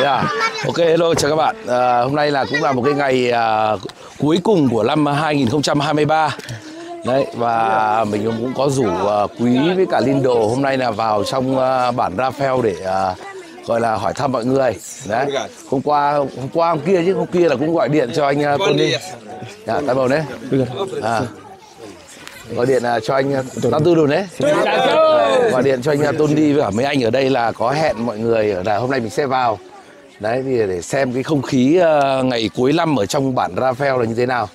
yeah. Ok hello chào các bạn à, Hôm nay là cũng là một cái ngày à, cuối cùng của năm 2023 Đấy và mình cũng có rủ uh, Quý với cả Lindo hôm nay là vào trong uh, bản Rafael để uh, gọi là hỏi thăm mọi người. Đấy. Hôm qua hôm qua hôm kia chứ hôm kia là cũng gọi điện cho anh uh, Tony. Dạ, tay bầu đấy. À. Gọi điện uh, cho anh uh, Tao Tư Đồn đấy. Gọi điện cho anh uh, Tony với cả mấy anh ở đây là có hẹn mọi người ở là hôm nay mình sẽ vào. Đấy thì để xem cái không khí uh, ngày cuối năm ở trong bản Rafael là như thế nào.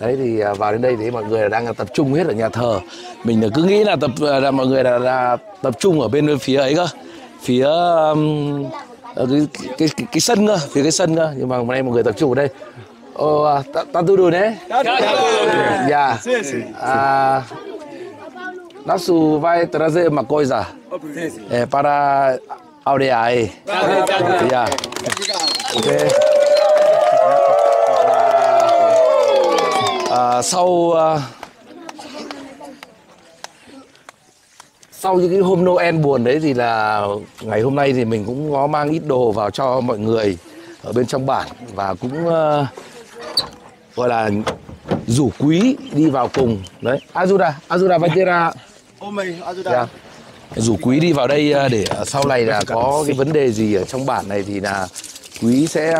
Đấy thì à, vào đến đây thì mọi người đang tập trung hết ở nhà thờ. Mình cứ nghĩ là tập à, là mọi người là, là tập trung ở bên phía ấy cơ. Phía um, cái, cái, cái, cái sân cơ phía cái sân cơ. Nhưng mà hôm nay mọi người tập trung ở đây. Ồ, ta tu đùn đấy dạ. À Nasu vai trazer uma coisa é, para aldeia aí. Yeah. Okay. à, sau à, sau những cái hôm Noel buồn đấy thì là ngày hôm nay thì mình cũng có mang ít đồ vào cho mọi người ở bên trong bản và cũng uh, gọi là rủ quý đi vào cùng đấy Azuda Azuda Vajera yeah. rủ quý đi vào đây để sau này là có cái vấn đề gì ở trong bản này thì là quý sẽ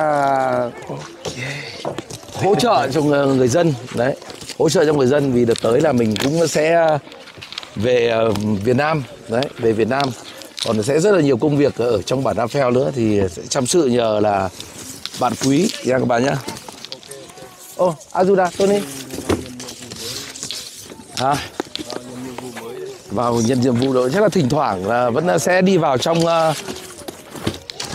hỗ trợ cho người dân đấy. Hỗ trợ cho người dân vì đợt tới là mình cũng sẽ về Việt Nam đấy về Việt Nam. Còn sẽ rất là nhiều công việc ở trong bản Nam Phèo nữa thì sẽ chăm sự nhờ là bạn quý. Nha các bạn nhé ô oh, Azuda Tony. À, vào nhận nhiệm vụ đó chắc là thỉnh thoảng là vẫn sẽ đi vào trong uh,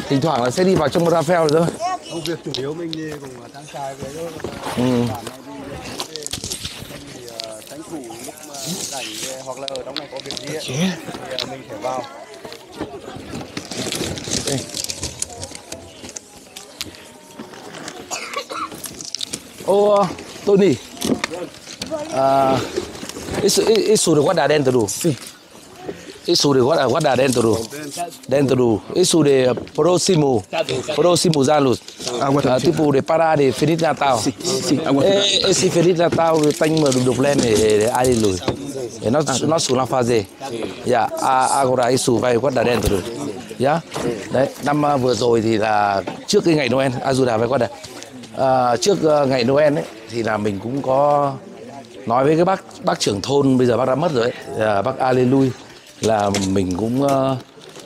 thỉnh thoảng là sẽ đi vào trong Rafael rồi thôi công việc chủ yếu mình thì cũng trang trại về thôi ừ. thì tranh thủ lúc mà rảnh hoặc là ở trong này có việc gì ấy, thì mình sẽ vào Đây. Ô, Tony. Ah, isso, isso de guarda dentro. Sim. Isso de guarda, guarda dentro. Dentro. Isso de próximo. Próximos anos. Ah, tipo de parar de Feliz Natal. Sim, sim. Eh, Esse Feliz Natal tem do plano de Aleluia. E nós, nós vamos fazer. Yeah, agora isso vai guarda dentro. Yeah. Đấy, năm uh, vừa rồi thì là trước cái ngày Noel, phải qua đây. À, trước uh, ngày Noel ấy thì là mình cũng có nói với cái bác bác trưởng thôn bây giờ bác đã mất rồi ấy, à, bác Alleluia. Là mình cũng uh,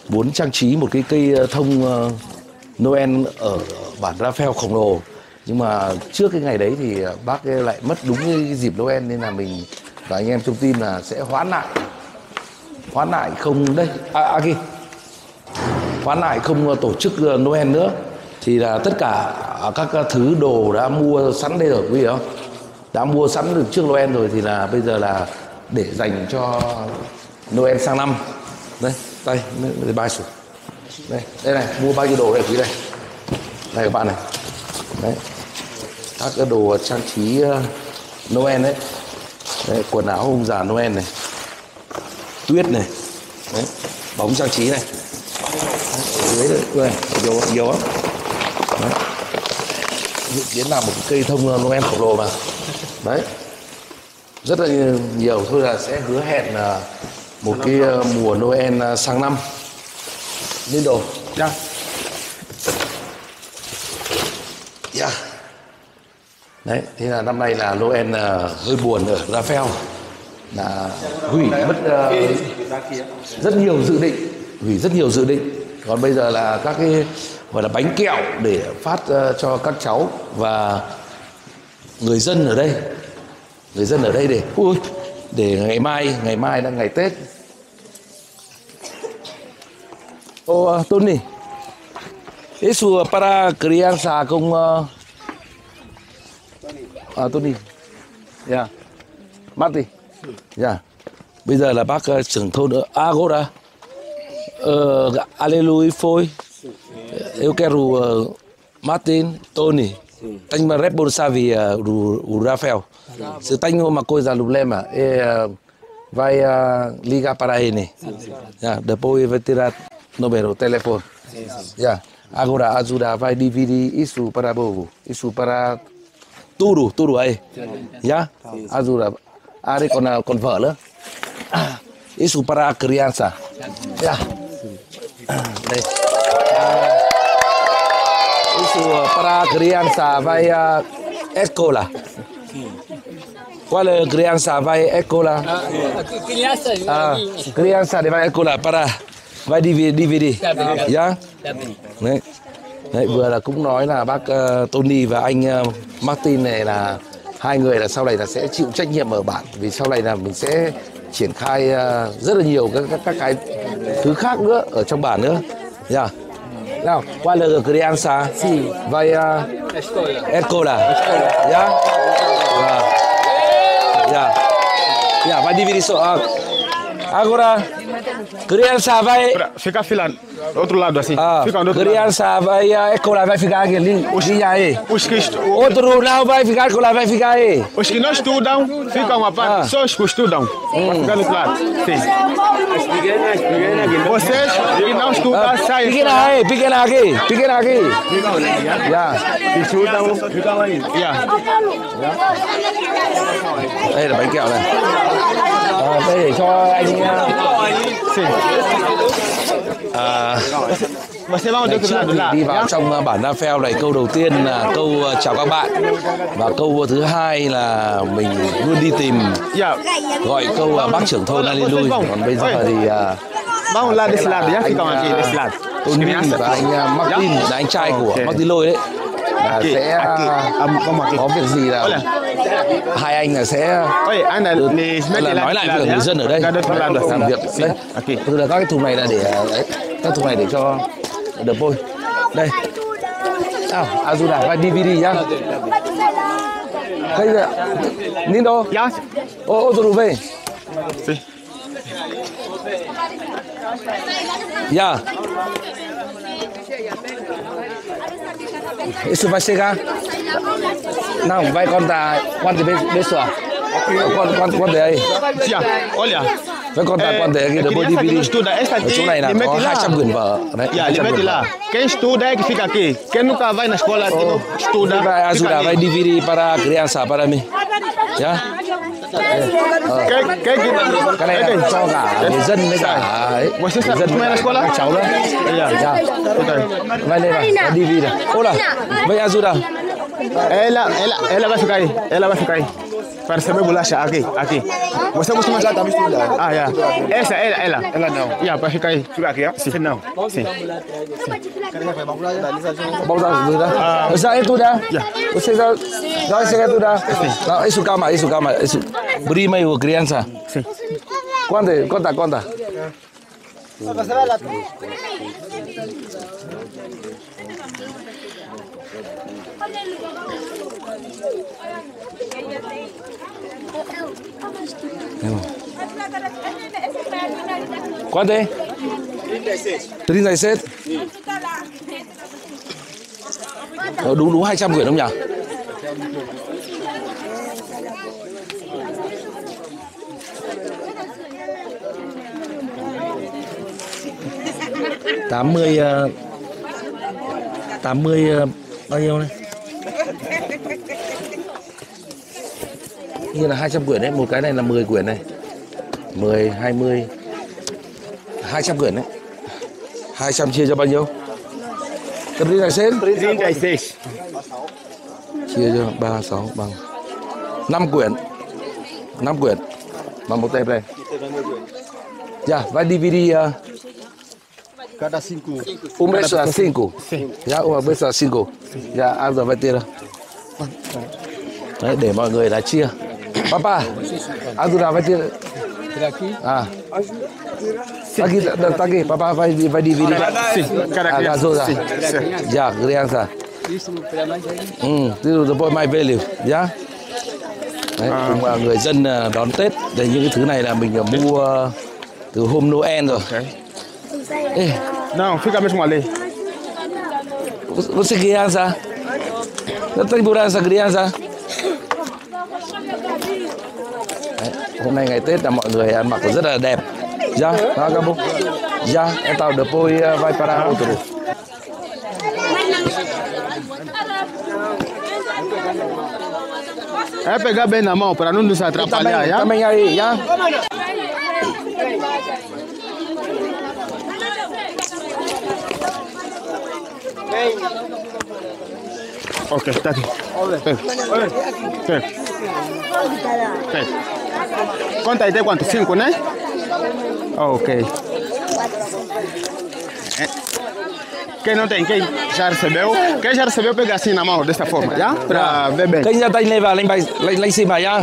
muốn trang trí một cái cây ờ, thông uh, Noel ở bản Raphael khổng lồ. Nhưng mà trước cái ngày đấy thì bác lại mất đúng cái dịp Noel nên là mình và anh em thông tin là sẽ hoãn lại. Hoãn lại không đây à, à kì hoãn lại không tổ chức Noel nữa. Thì là tất cả các thứ đồ đã mua sẵn đây rồi quý vị không? Đã mua sẵn được trước Noel rồi thì là bây giờ là để dành cho Noel sang năm. Đây đây đây ba sủ đây đây này mua bao nhiêu đồ đây quý này? Đây các bạn này. Đấy. Các cái đồ trang trí ờ, Noel đấy, đấy quần áo ông già Noel này. Tuyết này. Đấy bóng trang trí này. Dưới đấy đây nhiều nhiều lắm. Đấy. Dự kiến làm một cái cây thông ờ, Noel khổng lồ mà đấy. Rất là nhiều thôi là sẽ hứa hẹn là một cái mùa Noel sang năm. Lên đồ. Nha yeah. đấy thế là năm nay là Noel uh, hơi buồn ở Rafael. Là hủy mất uh, rất nhiều dự định hủy rất nhiều dự định. Còn bây giờ là các cái gọi là bánh kẹo để phát uh, cho các cháu. Và người dân ở đây. Người dân ở đây để ui để ngày mai ngày mai là ngày Tết. Ô uh, Tony isso para criança com uh, à, Tony yeah Marty yeah bây giờ là bác uh, trưởng thôn ở Agora. Ờ, uh, Aleluia foi eu quero uh, ờ, Martin Tony tenho uma responsabilidade uh, do, do Rafael se tenho uma coisa problema é uh, vai uh, liga para ele. Ya, depois vai tirar número telefone. Ya, agora ajuda vai dividir isso para povo, isso para tudo, tudo aí. Ya, ajuda. Con con vợ nữa. Isso para criança. Ya. Đây. Isso para criança vai uh, escola. ¿Cuál es crianza va a escuela? Criança, Ah, crianza de va a escuela para vai DVD. Dạ. Đấy. Đấy, vừa là cũng nói là bác uh, Tony và anh uh, Martin này là hai người là sau này là sẽ chịu trách nhiệm ở bản vì sau này là mình sẽ triển khai uh, rất là nhiều các, các các cái thứ khác nữa ở trong bản nữa. Dạ. Nào, qua là crianza vai uh, escola. escola. Dạ. Dạ. Ya. Ya, vai dividir só. Ah, Agora, criança vai. Fica fila do outro lado assim. Ah, Fica do outro lado. criança vai. A escola vai ficar aqui, linha aí. Os que, estu- Outro não vai ficar, a escola vai ficar aí. os que não estudam ficam à parte. Ah. Só os que estudam. Ficar do outro lado. Sim. Vocês que não estudam Ah, saem. pequena aí, pequena aqui, pequena aqui. Ya. Estudam, ficam aí. Yeah. Đây là bánh kẹo này. À, đây để cho anh. Sim. À, trước lá. đi vào trong uh, bản Nam Phèo này câu đầu tiên là câu uh, chào các bạn và câu thứ hai là mình luôn đi tìm Yeah. gọi câu bác trưởng thôn Ali lui còn bây giờ thì uh, Vamos lá desse lado, já anh, desse lado. Tony và anh Martin là anh trai của. Martin Lôi đấy là sẽ uh, Ah, Vamos aqui. có việc gì là hai anh là sẽ được- les là mete lá nói lại với người dân ở đây. Outro lado làm việc. Đây Aqui. Thực là các cái thùng này là để uh, đấy, các thùng này để cho đập vôi. Đây. Nào Azuda vai DVD nhá. Cây ạ Nindo. Yeah. Ô ô tôi về. Sim. Isso vai chegar Não, vai contar quanto pessoa Quanto, quanto, quanto é aí Yeah. Olha. Vai contar É, quanto é aqui depois dividir não estuda, essa Ở aqui, chỗ này là ele có mete lá. 200 quyển vở Đấy, Yeah, ele 200 mete quyển lá. Quem estuda é que fica aqui. Quem nunca vai na escola, que não estuda, Vai ali. vai dividir para criança para mim Nhá Quem, quem, Cái này quem? là cho cả người dân với cả ấy, dân escola? các cháu nữa Yeah. Dạ. Ok. Vai lên nào, vai dividir Ô là, vai Azuda Ela, ela, ela vai ficar aí. Ela vai ficar aí. Para receber bolacha aqui, aqui. Você costuma já tá misturado. Ah, yeah. Essa, ela, ela. Ela não. Yeah, para ficar aí. Fica aqui, Sim. Não. Sim. Bóng ra rồi đó. Ở sao itu dah? Ở sao sao? Rồi sao itu dah? Nah, isu kama, isu kama, isu. Beri mai wa criança. Sim. Quanto? Conta, conta. Quanto é? 36. Ờ, đúng đúng 200 quyển không nhỉ? tám mươi ờ, tám mươi ờ, bao nhiêu đây như là 200 quyển đấy một cái này là 10 quyển này 10 20 200 quyển đấy 200 chia cho bao nhiêu Tập đi này xem 36. chia cho 3 6 bằng 5 quyển 5 quyển bằng một tệp này Dạ, vai dividir uh, Cada cinco. um mês a cinco. Dạ, uma vez a cinco. Dạ, ăn rồi vai tiền rồi. Đấy, để mọi người là chia. Papa, ăn rồi vai tiền. À. Aqui, tá tá aqui. Papa vai vai dividir. Sim, cada Ah, criança. já. Sim, sim. Dạ, criança. Ừ, thế rồi depois mai velho. Dạ. Đấy, cùng à, người dân đón Tết thì những cái thứ này là mình mua từ hôm Noel rồi. Ê, Não, fica mesmo ali. Você criança? Não tem segurança criança? Hôm nay ngày Tết là mọi người ăn mặc rất là đẹp. Ja, ha kamu? Ja, então depois eh, vai para outro. É pegar bem na mão para não nos atrapalhar, já? também aí, já? Ok, está aqui. Pega. Pega. Pega. Conta aí, tem quanto? Cinco, né? Ok. É. Quem não tem, quem já recebeu? Quem já recebeu, pega assim na mão, dessa forma, já? Para ver bem. Kênh ra tay lên vào lên bài lên lên xin bài nhá.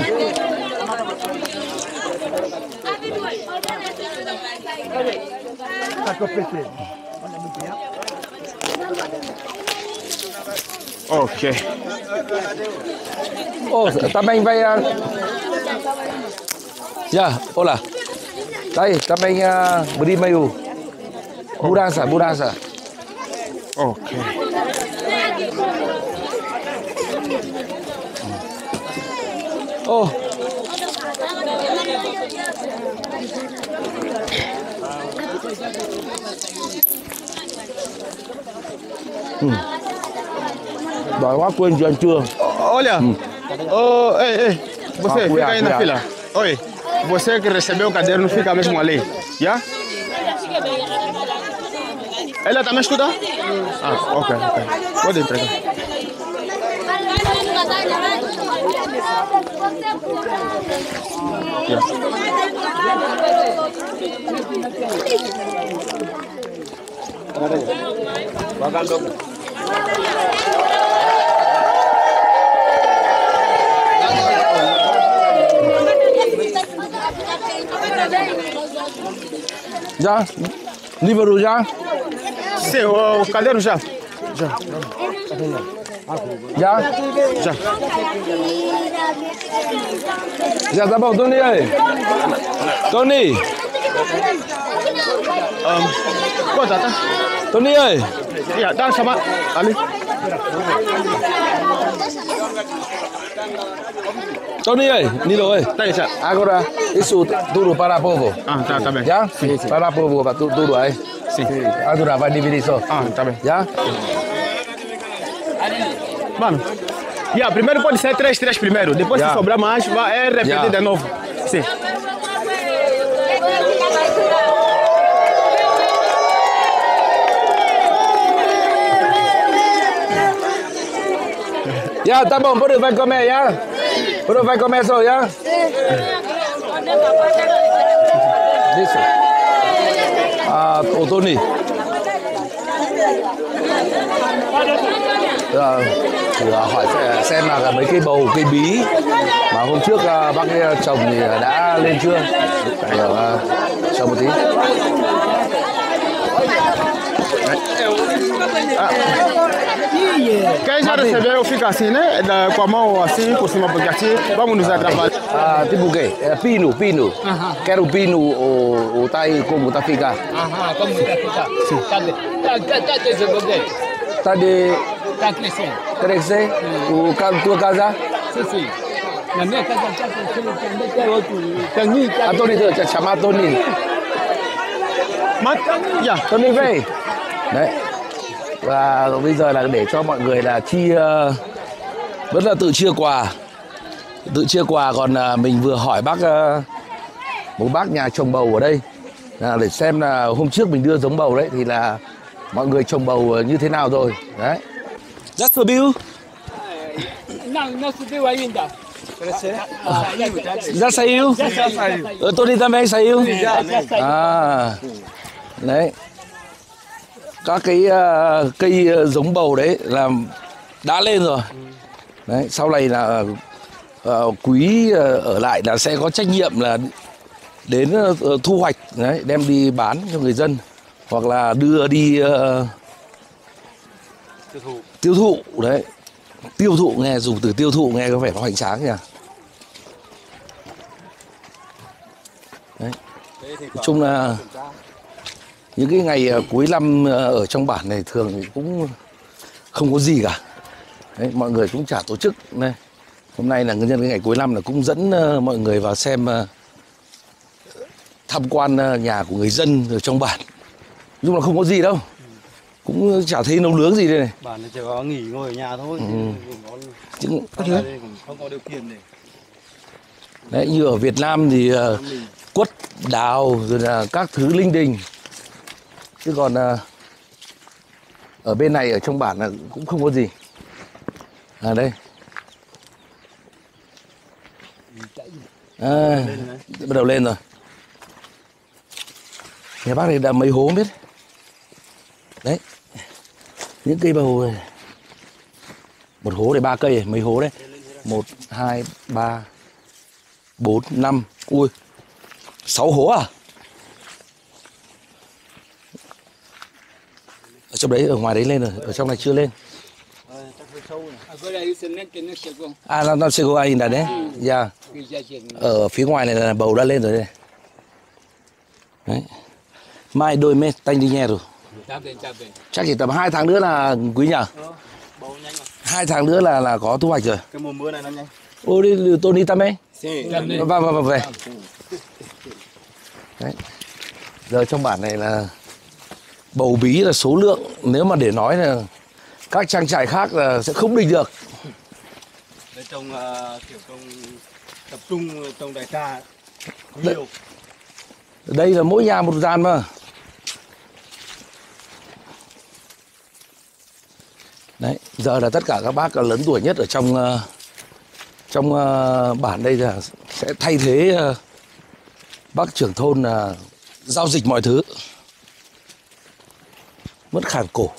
Ok. Ô, também vai. Ya, hola. Đây, também uh, beri mayu. Mudança, mudança. Ok. Ô. Ừ. Đói quá quên chưa ăn trưa. Olha, oh, ei, ei, você Ah, fica aí na fila. Oi, você que recebeu o caderno fica mesmo ali, já? Ela também estuda? Ah, ok, ok. Pode entregar. Já? Livro já? Sim, o caderno já. Já, Já? já. Já tá bom, Tony ơi. Tony, Um, quanto tá? Tony ơi. Já, dá sama ali. Tony Nilo. Tá aí, já. Agora, isso tudo para o povo. Ah, tá, tá bem. Já? Para o povo, para tu- tudo aí. Sim. Agora vai dividir só. Ah, tá bem. Já? Mano, yeah, primeiro pode ser três, três primeiro. Depois Yeah. se sobrar mais, vai é repetir Yeah. de novo. Sim. Já, tá bom, pode vai comer, já? Pode vai começar só, Sim. Isso. À, o Tony. à à, hỏi xem- à, là mấy cây bầu, cây bí mà hôm trước à, bác chồng à, trồng thì à, đã lên chưa? Để à, chờ một tí. Quem já Martin. recebeu fica assim, né? Da, com a mão assim por cima, porque assim vamos nos atrapalhar. À, tiếp tục kể, à, pino, pino. Quero pino o, o tay como tá fica. Aham, como está ficando? Cadê? Tá, tá, tá desenvolvendo. Tá de Tá crescendo. crescer o ca- tua casa? Sim, sim. Na minha casa está crescendo também tem outro. Taninho, tá À, Tony thôi, chả chả Tony. Mas, já. Tony về. Đấy. Và bây giờ là để cho mọi người là chi vẫn là tự chia quà. Tự chia quà còn ờ, mình vừa hỏi bác ờ, một bác nhà trồng bầu ở đây là để xem là hôm trước mình đưa giống bầu đấy thì là mọi người trồng bầu như thế nào rồi. Đấy. Subiu ainda. Já saiu? Ờ, Tony também saiu? Já, já saiu. À, đấy. Các cái ờ, cây ờ, giống bầu đấy là đã lên rồi. Đấy, sau này là ờ, quý ờ, ở lại là sẽ có trách nhiệm là đến ờ, thu hoạch đấy, đem đi bán cho người dân hoặc là đưa đi ờ, tiêu thụ đấy. Tiêu thụ nghe dùng từ tiêu thụ nghe có vẻ nó hoành tráng nhỉ. Đấy. Nói chung là những cái ngày ờ, cuối năm ờ, ở trong bản này thường thì cũng không có gì cả. Đấy, mọi người cũng chả tổ chức này. Hôm nay là nhân cái ngày cuối năm là cũng dẫn ờ, mọi người vào xem tham quan nhà của người dân ở trong bản. Nhưng mà không có gì đâu. Cũng chả thấy nấu nướng gì đây này. Bản này chỉ có nghỉ ngồi ở nhà thôi Ừ. chứ cũng có chứ không có điều kiện để đấy như ở Việt Nam thì ờ, quất đào rồi là các thứ linh đình chứ còn à, ở bên này ở trong bản là cũng không có gì. À đây. À, bắt đầu lên rồi. Nhà bác này đã mấy hố biết? Đấy. Những cây bầu này. một hố để ba cây này, mấy hố đấy. Một hai ba bốn năm. Ui. Sáu hố à? Trong đấy ở ngoài đấy lên rồi ở trong này chưa lên. À nó nó chegou ainda đấy dạ Que já chegou. ở phía ngoài này là bầu đã lên rồi đây. Đấy. Mai đôi mét tanh đi nhẹ rồi. Chắc chỉ tầm hai tháng nữa là quý nhở hai tháng nữa là là có thu hoạch rồi. Cái mùa mưa này nó nhanh. Ô đi tôi đi tăm ấy. Vâng vâng vâng về. Đấy. Giờ trong bản này là bầu bí là số lượng nếu mà để nói là các trang trại khác là sẽ không địch được. Để trồng ờ, kiểu trồng tập trung trồng đại trà Đấy. nhiều. đây là mỗi nhà một dàn mà. Đấy giờ là tất cả các bác lớn tuổi nhất ở trong ờ, trong ờ, bản đây là sẽ thay thế ờ, bác trưởng thôn là giao dịch mọi thứ mất khản cổ.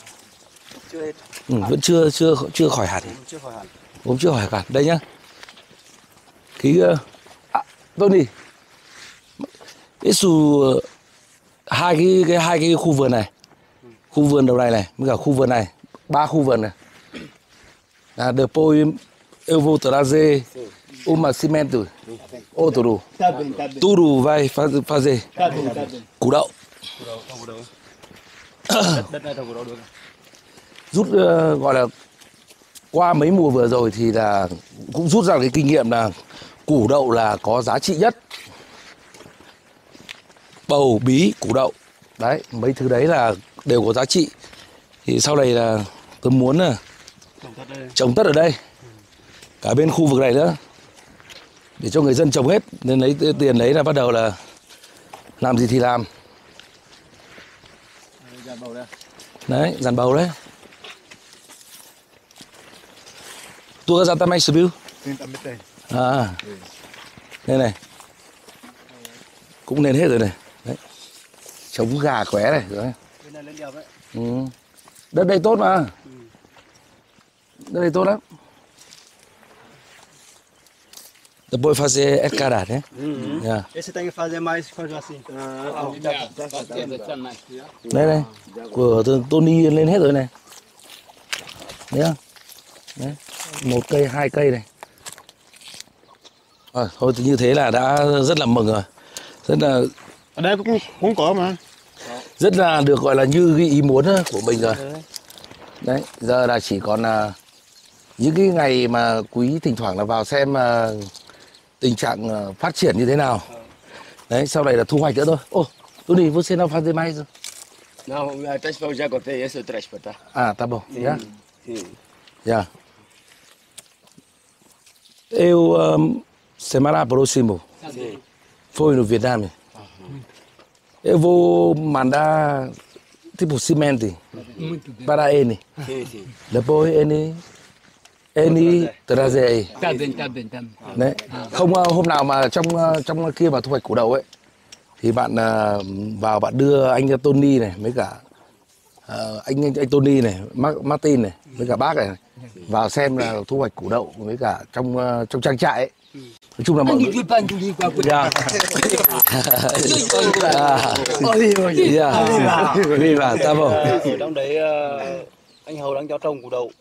Chưa hết. Ừ, vẫn chưa chưa chưa khỏi hẳn. Chưa khỏi hẳn. Cũng chưa khỏi hẳn. Đây nhá. Cái uh, à, Tony Isu hai cái cái hai cái khu vườn này. Khu vườn đầu này này với cả khu vườn này. Ba khu vườn này. Là depois eu vou trazer uma cimento outro tudo vai faz- fazer củ đậu Thủ đầu trồng thủ đầu đất, đất này trồng được. Rút ờ, gọi là qua mấy mùa vừa rồi thì là cũng rút ra cái kinh nghiệm là củ đậu là có giá trị nhất. Bầu bí củ đậu. Đấy mấy thứ đấy là đều có giá trị. Thì sau này là tôi muốn là trồng tất đây. trồng tất ở đây. Cả bên khu vực này nữa. Để cho người dân trồng hết. Nên lấy tiền đấy là bắt đầu là làm gì thì làm bầu đây. Đấy dàn bầu đấy. Tua ra tam anh trên tầm bên đây. À. Đây này. Cũng lên hết rồi này. Đấy. Chống gà khỏe này rồi. Bên này lên đẹp đấy ừ. đất đây tốt mà. Đất đây tốt lắm Depois fazer escarada, né? Yeah. esse tem que fazer mais coisa assim já. Đây này, của Tony lên hết rồi này. Đấy không? Đấy. Một cây, hai cây này. À, thôi thì như thế là đã rất là mừng rồi. Rất là ở đây cũng cũng có mà rất là được gọi là như cái ý muốn á, của mình rồi. Đấy, giờ là chỉ còn là những cái ngày mà quý thỉnh thoảng là vào xem à, tình trạng à, phát triển như thế nào. Đấy, sau này là thu hoạch nữa thôi. Ô, Tony, você não fazer mais? Não, eu já cortei esse transpa, tá? À, tá bom. Já? Dạ. Eu, um, semana próxima, foi no Vietnã. Eu vou mandar, tipo, semente bem. para ele. Sim, sim. Depois ele, tá bem. Đấy. Không ờ, hôm nào mà trong ờ, trong kia mà thu hoạch củ đậu ấy thì bạn ờ, vào bạn đưa anh Tony này với cả ờ, anh anh, anh Tony này, Mar- Martin này với cả bác này vào xem là thu hoạch củ đậu với cả trong ờ, trong trang trại ấy. Nói chung là mọi người Anh đi bàn đi đi qua Dạ. À, dạ. Viva, tá bom. ở trong đấy ờ, anh hầu đang cho trồng củ đậu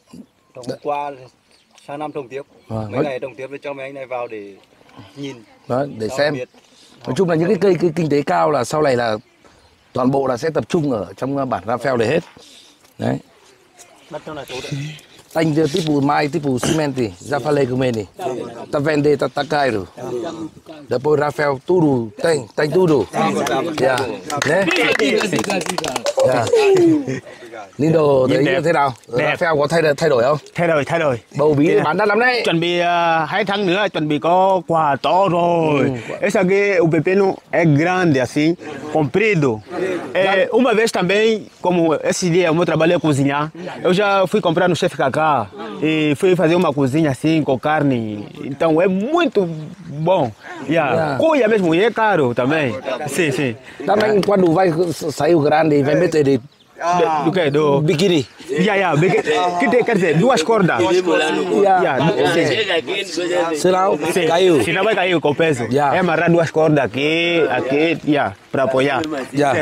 hôm qua sang năm trồng tiếp. Vâng, mấy nói- ngày trồng tiếp để cho mấy anh này vào để nhìn Đó, để cho xem. biết. Nói chung là những cái cây, cây kinh tế cao là sau này là toàn bộ là sẽ tập trung ở trong bản Raphael này hết. Đấy. đất trong này tốt đấy dia tipu mai tipu cimenti Zafale Gumeni ta vende ta takairu depois Rafael tudo tem tem tudo yeah né yeah Lindo thấy Nhìn đẹp. như thế nào? Đẹp. Rafael có thay đổi thay đổi không? Thay đổi thay đổi. Bầu bí bán đắt lắm đấy. Chuẩn bị uh, hai tháng nữa chuẩn bị có quà to rồi. Esse aqui o pepino é grande assim comprido. É, uma vez também como esse dia o meu trabalho é cozinhar eu já fui comprar no chefe Cacá e fui fazer uma cozinha assim com carne. Então é muito bom. Yeah. Yeah. cuia mesmo e é caro também. Sim sim. Também quando vai sair o grande vai meter de do, do que do biquíni yeah, yeah, tem, quer dizer duas cordas yeah, Senão vai cair com o peso. Yeah. É amarrar duas cordas aqui, aqui, yeah, para apoiar. Yeah.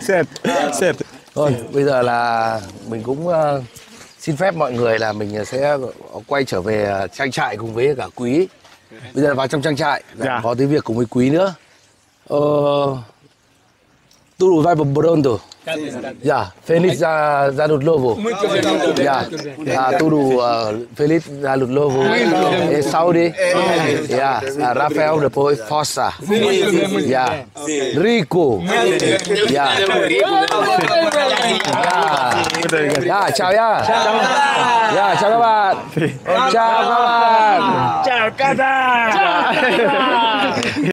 Certo. certo. Certo. Thôi, bây giờ là mình cũng ờ, xin phép mọi người là mình sẽ quay trở về ờ, trang trại cùng với cả Quý. Bây giờ vào trong trang trại Dạ. có tí việc cùng với Quý nữa. Ờ, Tudo vai pro Brondo. Dạ, Feliz ra ra lụt lovo. Dạ, à, tudo uh, Feliz ra lụt lovo. E Saudi. Dạ, à, Rafael depois Fossa. Dạ, Rico. Dạ. Dạ. Dạ, chào nhá. Dạ, chào các bạn. Chào các bạn. Tchau, casa!